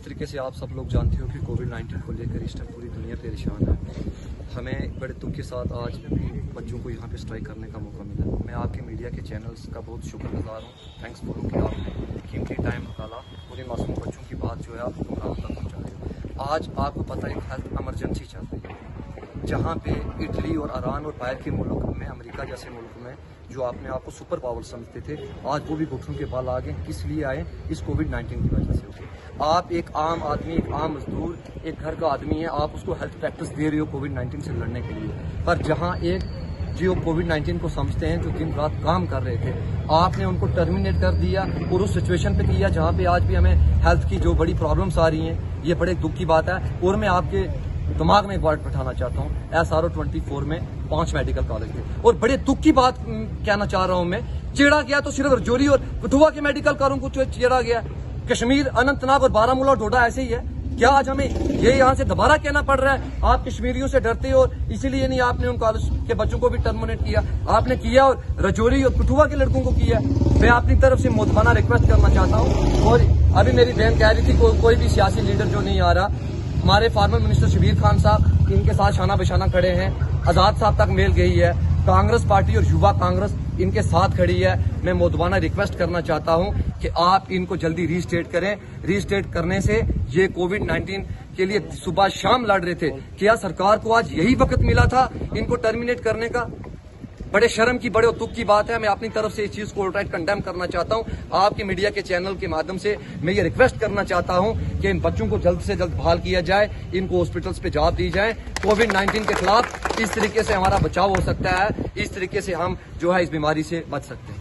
तरीके से आप सब लोग जानते हो कि कोविड 19 को लेकर इस टाइम पूरी दुनिया परेशान है। हमें बड़े दुख के साथ आज बच्चों को यहाँ पे स्ट्राइक करने का मौका मिला। मैं आपके मीडिया के चैनल्स का बहुत शुक्रगुजार हूँ। थैंक्स फॉर कि आपने कीमती टाइम निकाला पूरे मासूम बच्चों की बात जो है आप हुक्मरानों तक पहुँचा आज आपको पता है हेल्थ एमरजेंसी चल रही है। जहाँ पे इटली और ईरान और बाहर के मुल्क में, अमेरिका जैसे मुल्क में, जो आपने आपको सुपर पावर समझते थे, आज वो भी घुटनों के बाल आ गए किस लिए आए? इस कोविड 19 की वजह से। आप एक आम आदमी, एक आम मजदूर, एक घर का आदमी है, आप उसको हेल्थ प्रैक्टिस दे रहे हो कोविड 19 से लड़ने के लिए। पर जहाँ एक जो कोविड 19 को समझते हैं, जो दिन रात काम कर रहे थे, आपने उनको टर्मिनेट कर दिया और उस सिचुएशन पे किया जहाँ पे आज भी हमें हेल्थ की जो बड़ी प्रॉब्लम्स आ रही हैं, ये बड़े दुख की बात है। और मैं आपके दिमाग में एक बार बैठाना चाहता हूँ S R O twenty four में पाँच मेडिकल कॉलेज थे। और बड़े दुख की बात कहना चाह रहा हूँ मैं, चिड़ा गया तो सिर्फ़ रजौरी और कठुआ के मेडिकल कारों को चिड़ा गया। कश्मीर अनंतनाग और बारामूला और डोडा ऐसे ही है। क्या आज हमें ये यहाँ से दोबारा कहना पड़ रहा है? आप कश्मीरियों से डरते हो इसीलिए नहीं आपने उन कॉलेज के बच्चों को भी टर्मिनेट किया। आपने किया और रजौरी और कठुआ के लड़कों को किया। मैं अपनी तरफ़ से मोदबाना रिक्वेस्ट करना चाहता हूँ और अभी मेरी बहन कह रही थी को, कोई भी सियासी लीडर जो नहीं आ रहा। हमारे फार्मर मिनिस्टर शबीर खान साहब इनके साथ शाना बशाना खड़े हैं। आज़ाद साहब तक मेल गई है। कांग्रेस पार्टी और युवा कांग्रेस इनके साथ खड़ी है। मैं मोदबाना रिक्वेस्ट करना चाहता हूँ कि आप इनको जल्दी रीस्टेट करें। रीस्टेट करने से ये कोविड 19 के लिए सुबह शाम लड़ रहे थे। क्या सरकार को आज यही वक्त मिला था इनको टर्मिनेट करने का? बड़े शर्म की बड़े दुख की बात है। मैं अपनी तरफ़ से इस चीज़ को कंडेम करना चाहता हूँ। आपके मीडिया के चैनल के माध्यम से मैं ये रिक्वेस्ट करना चाहता हूँ कि इन बच्चों को जल्द से जल्द बहाल किया जाए इनको हॉस्पिटल्स पे जवाब दी जाए। कोविड 19 के खिलाफ इस तरीके से हमारा बचाव हो सकता है। इस तरीके से हम जो है इस बीमारी से बच सकते हैं।